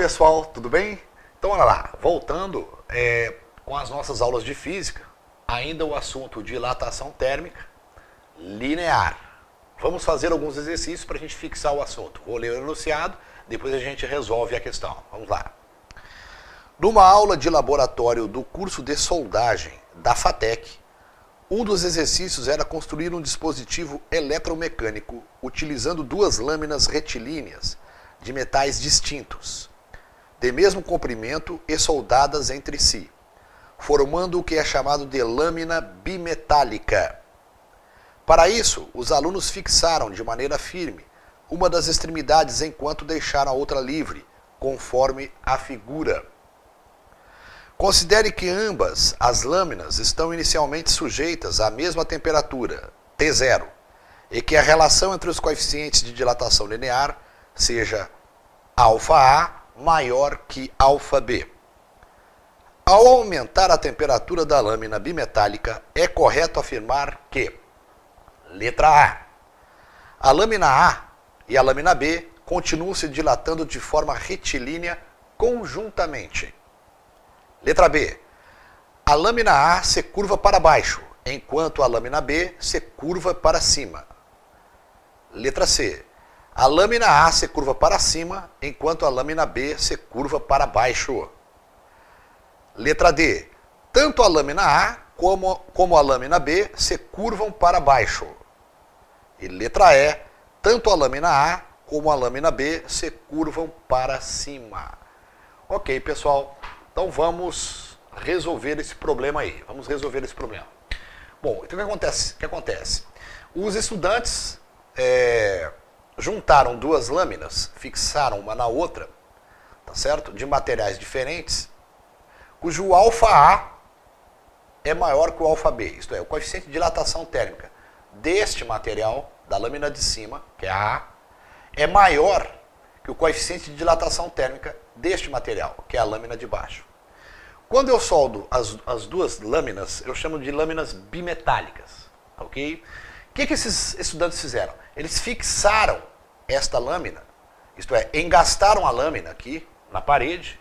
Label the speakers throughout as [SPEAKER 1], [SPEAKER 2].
[SPEAKER 1] Pessoal, tudo bem? Então olha lá, voltando é, com as nossas aulas de física, ainda o assunto dilatação térmica linear. Vamos fazer alguns exercícios para a gente fixar o assunto. Vou ler o enunciado, depois a gente resolve a questão. Vamos lá. Numa aula de laboratório do curso de soldagem da FATEC, um dos exercícios era construir um dispositivo eletromecânico utilizando duas lâminas retilíneas de metais distintos, de mesmo comprimento e soldadas entre si, formando o que é chamado de lâmina bimetálica. Para isso, os alunos fixaram de maneira firme uma das extremidades enquanto deixaram a outra livre, conforme a figura. Considere que ambas as lâminas estão inicialmente sujeitas à mesma temperatura, T0, e que a relação entre os coeficientes de dilatação linear seja αA maior que αB. Ao aumentar a temperatura da lâmina bimetálica, é correto afirmar que, letra A, a lâmina A e a lâmina B continuam se dilatando de forma retilínea conjuntamente. Letra B. A lâmina A se curva para baixo, enquanto a lâmina B se curva para cima. Letra C. A lâmina A se curva para cima, enquanto a lâmina B se curva para baixo. Letra D. Tanto a lâmina A como, como a lâmina B se curvam para baixo. E letra E. Tanto a lâmina A como a lâmina B se curvam para cima. Ok, pessoal. Então vamos resolver esse problema aí. Vamos resolver esse problema. Bom, então o que acontece? O que acontece? Os estudantes é, juntaram duas lâminas, fixaram uma na outra, tá certo? De materiais diferentes, cujo alfa A é maior que o alfa B, isto é, o coeficiente de dilatação térmica deste material, da lâmina de cima, que é a A, é maior que o coeficiente de dilatação térmica deste material, que é a lâmina de baixo. Quando eu soldo as, as duas lâminas, eu chamo de lâminas bimetálicas, ok? O que, que esses estudantes fizeram? Eles fixaram esta lâmina, isto é, engastaram a lâmina aqui na parede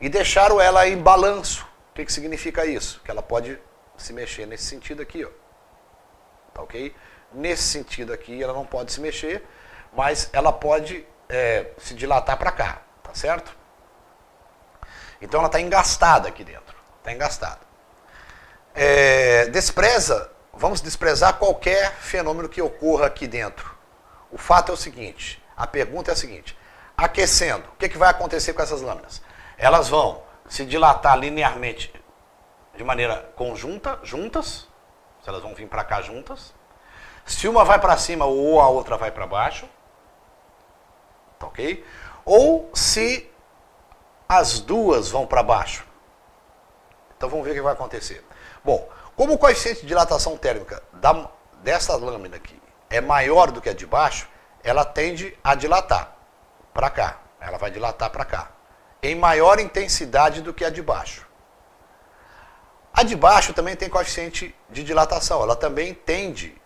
[SPEAKER 1] e deixaram ela em balanço. O que, que significa isso? Que ela pode se mexer nesse sentido aqui, ó. Tá ok? Nesse sentido aqui ela não pode se mexer, mas ela pode é, se dilatar para cá, tá certo? Então ela está engastada aqui dentro, está engastada. É, despreza, vamos desprezar qualquer fenômeno que ocorra aqui dentro. O fato é o seguinte, a pergunta é a seguinte, aquecendo, o que, que vai acontecer com essas lâminas? Elas vão se dilatar linearmente de maneira conjunta, juntas, se elas vão vir para cá juntas. Se uma vai para cima ou a outra vai para baixo, tá ok? Ou se as duas vão para baixo. Então vamos ver o que vai acontecer. Bom, como o coeficiente de dilatação térmica da, dessa lâmina aqui é maior do que a de baixo, ela tende a dilatar para cá. Ela vai dilatar para cá. Em maior intensidade do que a de baixo. A de baixo também tem coeficiente de dilatação. Ela também tende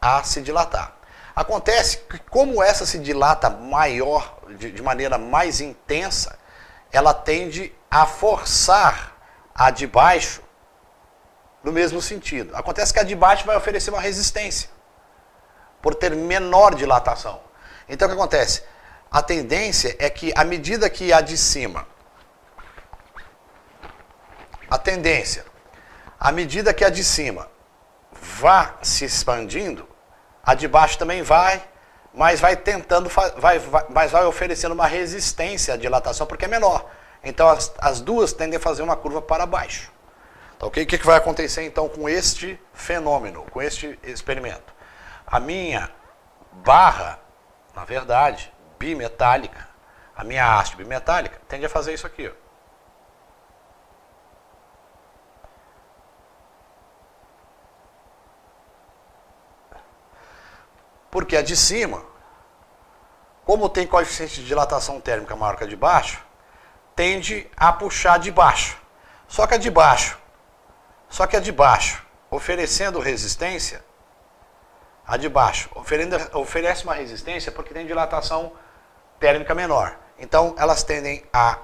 [SPEAKER 1] a se dilatar. Acontece que como essa se dilata maior, de, de maneira mais intensa, ela tende a forçar a de baixo no mesmo sentido. Acontece que a de baixo vai oferecer uma resistência por ter menor dilatação. Então o que acontece? A tendência é que à medida que a de cima, a tendência, à medida que a de cima vá se expandindo, a de baixo também vai, mas vai tentando, vai, vai, mas vai oferecendo uma resistência à dilatação porque é menor. Então as, as duas tendem a fazer uma curva para baixo. Então, o que, que vai acontecer então com este fenômeno, com este experimento? A minha barra, na verdade, bimetálica, a minha haste bimetálica, tende a fazer isso aqui. Ó. Porque a de cima, como tem coeficiente de dilatação térmica maior que a de baixo, tende a puxar de baixo. Só que a de baixo, só que a de baixo, oferecendo resistência, a de baixo oferece uma resistência porque tem dilatação térmica menor. Então, elas tendem a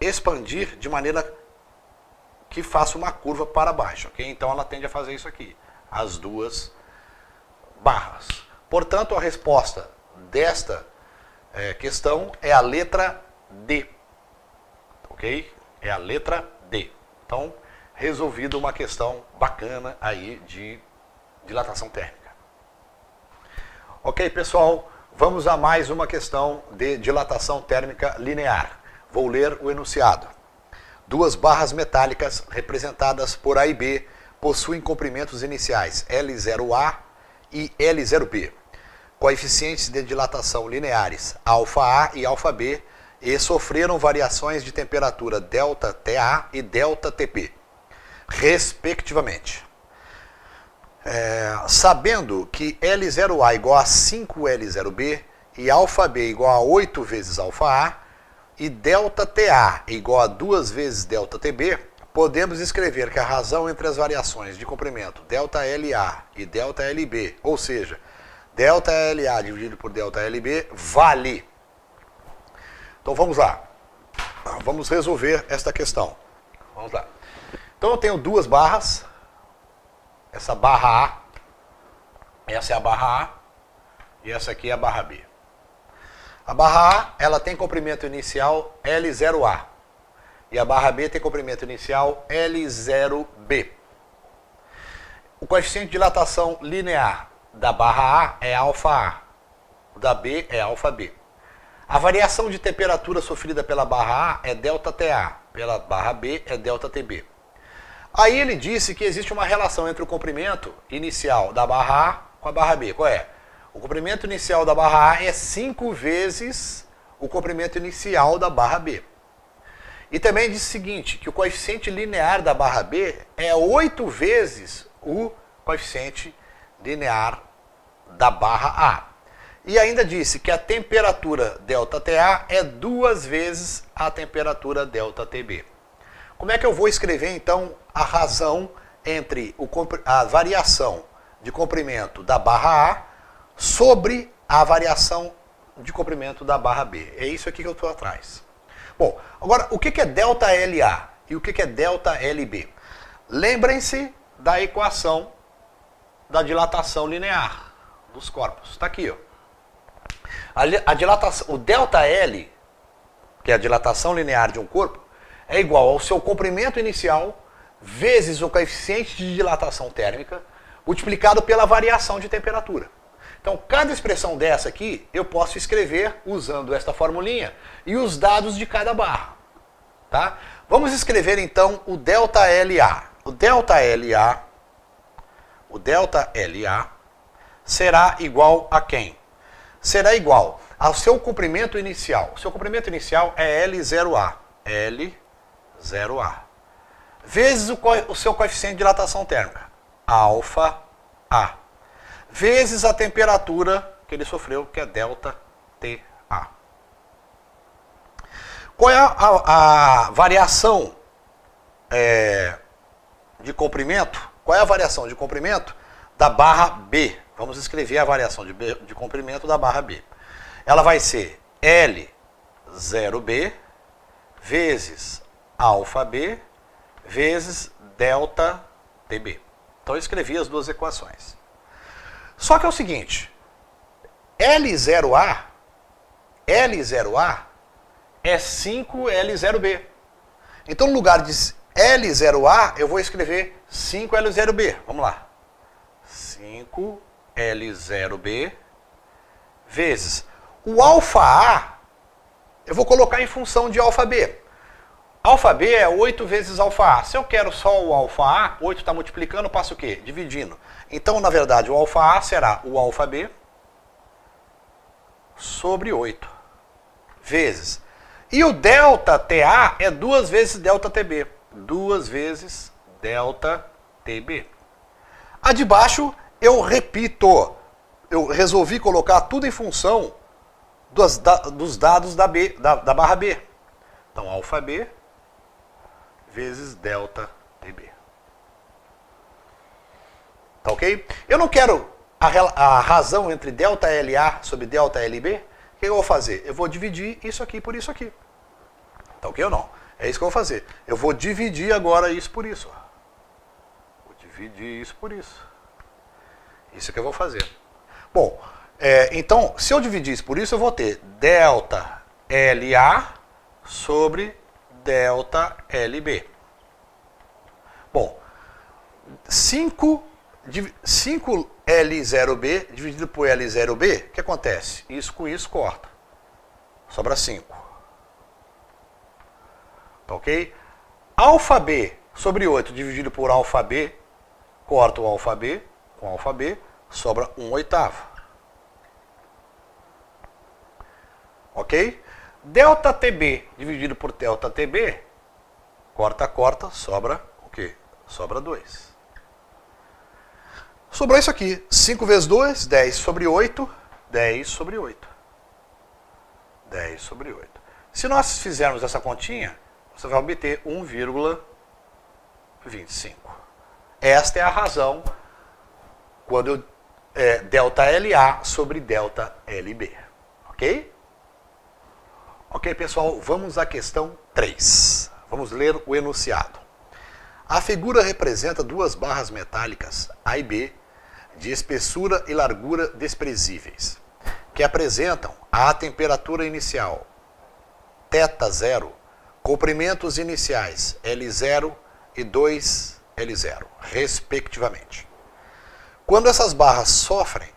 [SPEAKER 1] expandir de maneira que faça uma curva para baixo, ok? Então, ela tende a fazer isso aqui, as duas barras. Portanto, a resposta desta é, questão é a letra D, ok? É a letra D. Então, resolvido uma questão bacana aí de dilatação térmica. Ok, pessoal? Vamos a mais uma questão de dilatação térmica linear. Vou ler o enunciado. Duas barras metálicas representadas por A e B possuem comprimentos iniciais L0A e L0B, coeficientes de dilatação lineares αA e αB e sofreram variações de temperatura ΔTA e ΔTP, respectivamente. É, sabendo que L0A igual a 5L0B e B igual a 8 vezes alfa A e delta TA igual a 2 vezes delta TB, podemos escrever que a razão entre as variações de comprimento delta LA e delta LB, ou seja, delta LA dividido por delta LB, vale. Então vamos lá. Vamos resolver esta questão. Vamos lá. Então eu tenho duas barras, essa barra A, essa é a barra A e essa aqui é a barra B. A barra A, ela tem comprimento inicial L0A e a barra B tem comprimento inicial L0B. O coeficiente de dilatação linear da barra A é alfa A, o da B é alfa B. A variação de temperatura sofrida pela barra A é delta TA, pela barra B é delta TB. Aí ele disse que existe uma relação entre o comprimento inicial da barra A com a barra B. Qual é? O comprimento inicial da barra A é 5 vezes o comprimento inicial da barra B. E também diz o seguinte, que o coeficiente linear da barra B é 8 vezes o coeficiente linear da barra A. E ainda disse que a temperatura ΔTA é duas vezes a temperatura ΔTB. Como é que eu vou escrever então a razão entre o, a variação de comprimento da barra A sobre a variação de comprimento da barra B? É isso aqui que eu estou atrás. Bom, agora o que é delta LA e o que é delta LB? Lembrem-se da equação da dilatação linear dos corpos. Está aqui, ó. A, a dilatação, o delta L, que é a dilatação linear de um corpo, é igual ao seu comprimento inicial vezes o coeficiente de dilatação térmica multiplicado pela variação de temperatura. Então, cada expressão dessa aqui eu posso escrever usando esta formulinha e os dados de cada barra. Tá? Vamos escrever então o delta LA. O delta LA, o delta LA será igual a quem? Será igual ao seu comprimento inicial. O seu comprimento inicial é L0A. L 0A. Vezes o, o seu coeficiente de dilatação térmica, alfa A. Vezes a temperatura que ele sofreu, que é delta TA. Qual é a, a variação é, de comprimento? Qual é a variação de comprimento da barra B? Vamos escrever a variação de, B, de comprimento da barra B. Ela vai ser L0B vezes alfa B vezes delta TB. Então eu escrevi as duas equações. Só que é o seguinte, L0A, L0A é 5L0B. Então no lugar de L0A, eu vou escrever 5L0B. Vamos lá. 5L0B vezes o alfa A, eu vou colocar em função de alfa B. Alfa B é 8 vezes alfa A. Se eu quero só o alfa A, 8 está multiplicando, passa o quê? Dividindo. Então, na verdade, o alfa A será o alfa B sobre 8 vezes. E o delta TA é 2 vezes delta TB. 2 vezes delta TB. A de baixo, eu repito. Eu resolvi colocar tudo em função dos, dos dados da, B, da, da barra B. Então, alfa B vezes delta TB. Tá ok? Eu não quero a, a razão entre delta LA sobre delta LB, que eu vou fazer? Eu vou dividir isso aqui por isso aqui. Tá ok ou não? É isso que eu vou fazer. Eu vou dividir agora isso por isso. Vou dividir isso por isso. Isso que eu vou fazer. Bom, é, então, se eu dividir isso por isso, eu vou ter delta LA sobre delta LB. Bom, 5, 5L0B dividido por L0B, o que acontece? Isso com isso corta. Sobra 5. Tá ok? Alfa B sobre 8 dividido por alfa B, corta o alfa B com alfa B, sobra 1 oitavo. Ok? Delta TB dividido por delta TB, corta, corta, sobra o quê? Sobra 2. Sobrou isso aqui. 5 vezes 2, 10 sobre 8. 10 sobre 8. 10 sobre 8. Se nós fizermos essa continha, você vai obter 1,25. Esta é a razão quando eu, é, delta LA sobre delta LB. Ok? Ok, pessoal, vamos à questão 3. Vamos ler o enunciado. A figura representa duas barras metálicas A e B de espessura e largura desprezíveis, que apresentam a temperatura inicial θ0, comprimentos iniciais L0 e 2L0, respectivamente. Quando essas barras sofrem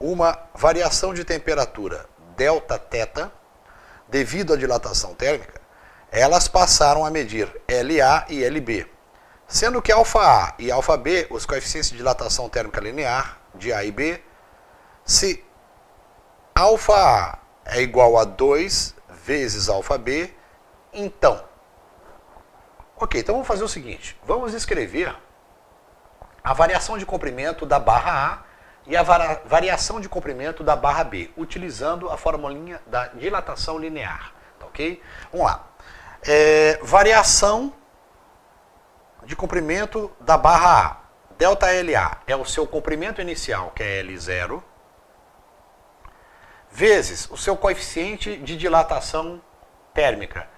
[SPEAKER 1] uma variação de temperatura delta teta devido à dilatação térmica, elas passaram a medir LA e LB, sendo que alfa A e alfa B, os coeficientes de dilatação térmica linear de A e B, se alfa A é igual a 2 vezes alfa B, então, ok, então vamos fazer o seguinte, vamos escrever a variação de comprimento da barra A e a variação de comprimento da barra B, utilizando a formulinha da dilatação linear, tá ok? Vamos lá. É, variação de comprimento da barra A. Delta LA é o seu comprimento inicial, que é L0, vezes o seu coeficiente de dilatação térmica,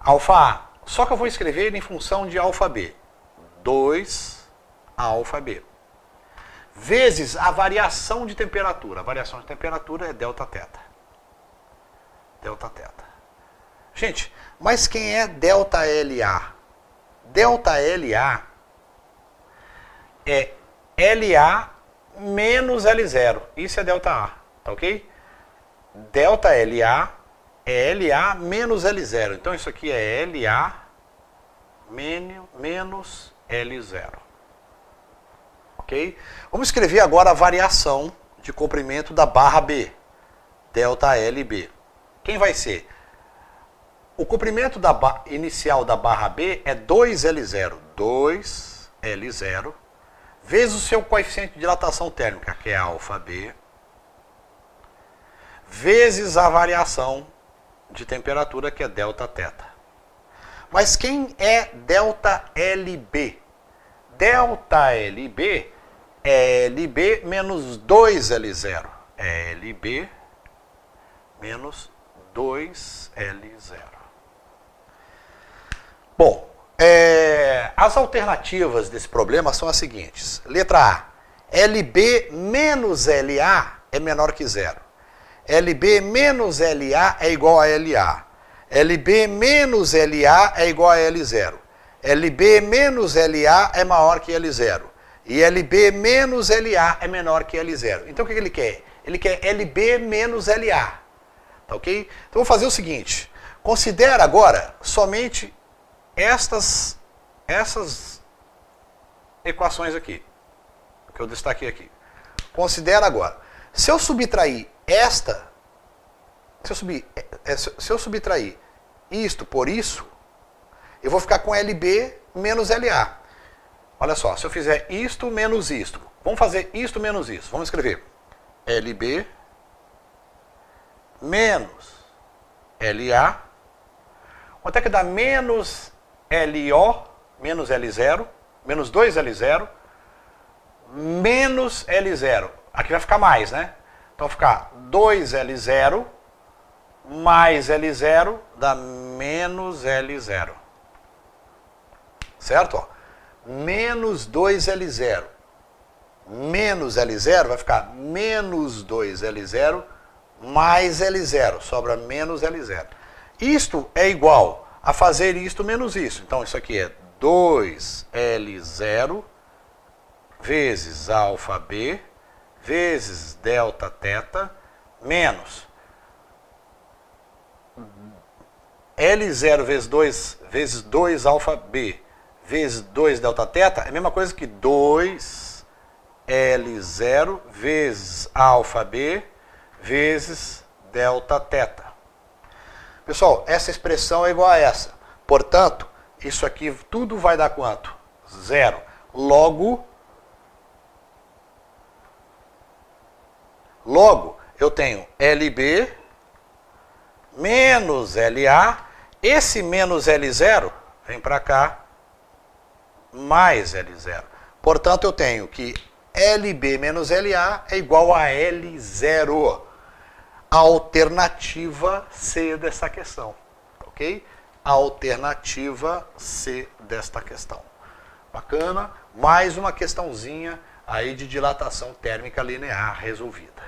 [SPEAKER 1] alfa A. Só que eu vou escrever ele em função de alfa B. 2 alfa B. Vezes a variação de temperatura. A variação de temperatura é delta teta. Delta teta. Gente, mas quem é delta LA? Delta LA é LA menos L0. Isso é delta A, tá ok? Delta LA é LA menos L0. Então isso aqui é LA menos L0. Ok? Vamos escrever agora a variação de comprimento da barra B. Delta LB. Quem vai ser? O comprimento da inicial da barra B é 2L0. 2L0 vezes o seu coeficiente de dilatação térmica, que é alfa B, vezes a variação de temperatura, que é delta teta. Mas quem é delta LB? Delta LB é LB menos 2L0. É LB menos 2L0. Bom, é, as alternativas desse problema são as seguintes. Letra A. LB menos LA é menor que zero. LB menos LA é igual a LA. LB menos LA é igual a L0. LB menos LA é maior que L0. E LB menos LA é menor que L0. Então o que ele quer? Ele quer LB menos LA. Tá ok? Então vou fazer o seguinte. Considera agora somente estas, essas equações aqui, que eu destaquei aqui. Considera agora, se eu subtrair esta, se eu, subir, é, é, se eu subtrair isto por isso, eu vou ficar com LB menos LA. Olha só, se eu fizer isto menos isto, vamos fazer isto menos isso. Vamos escrever LB menos LA. Quanto é que dá menos LO menos L0, menos 2L0, menos L0. Aqui vai ficar mais, né? Então vai ficar 2L0 mais L0 dá menos L0. Certo? Ó, menos 2L0 menos L0 vai ficar menos 2L0 mais L0, sobra menos L0. Isto é igual a fazer isto menos isso. Então isso aqui é 2L0 vezes alfa B vezes delta teta menos L0 vezes 2 vezes 2 alfa B vezes 2 delta teta é a mesma coisa que 2 L0 vezes alfa B vezes delta teta. Pessoal, essa expressão é igual a essa. Portanto, isso aqui tudo vai dar quanto? Zero. Logo, logo eu tenho LB menos LA. Esse menos L0 vem para cá, mais L0. Portanto, eu tenho que LB menos LA é igual a L0. Alternativa C dessa questão, ok? Alternativa C desta questão. Bacana? Mais uma questãozinha aí de dilatação térmica linear resolvida.